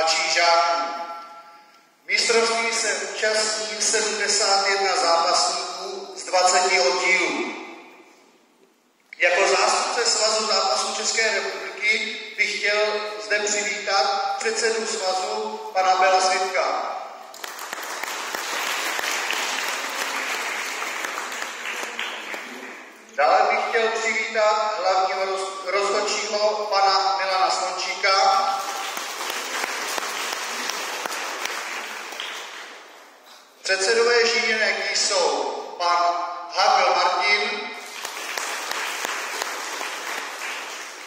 mladší žáků. Mistrovství se účastní 71 zápasníků z 20 oddílů. Jako zástupce Svazu zápasů České republiky bych chtěl zde přivítat předsedu svazu pana Bela Svitka. Dále bych chtěl přivítat hlavního rozhodčího pana Milana Slončíka, Předsedové žíněnek jsou pan Havel Martin,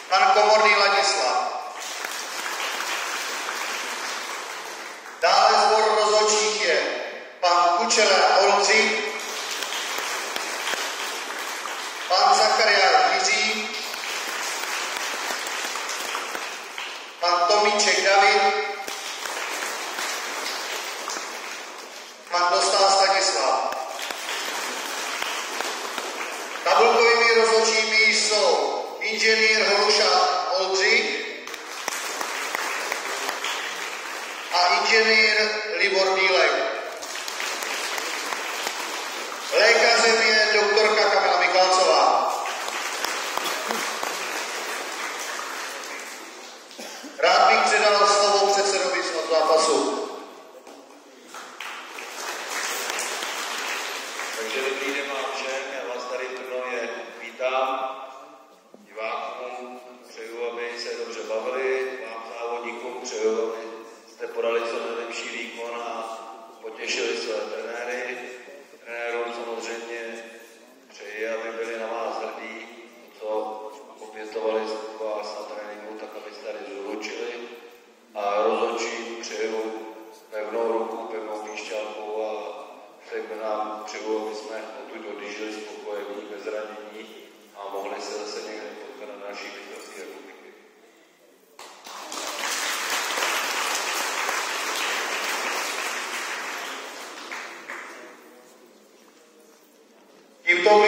pan Komorný Ladislav. Dále zbor rozhodčích je pan Kučera Olci, pan Zachariáš Jiří, pan Tomíček David, pan Dostal Stanislav. Tabulkovými rozhodčími jsou inženýr Holuša Oldřich a inženýr Libor que